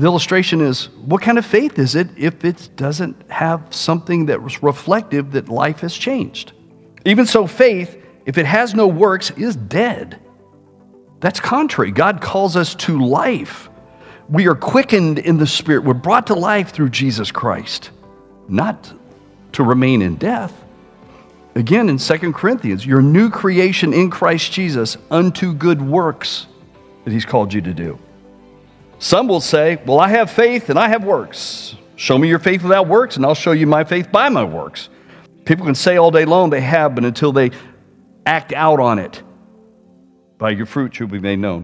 the illustration is what kind of faith is it if it doesn't have something that was reflective that life has changed? Even so, faith, if it has no works, is dead. That's contrary. God calls us to life. We are quickened in the Spirit. We're brought to life through Jesus Christ, not to remain in death. Again, in 2 Corinthians, your new creation in Christ Jesus unto good works that He's called you to do. Some will say, Well, I have faith and I have works. Show me your faith without works, and I'll show you my faith by my works. People can say all day long they have, but until they act out on it, by your fruit you'll be made known.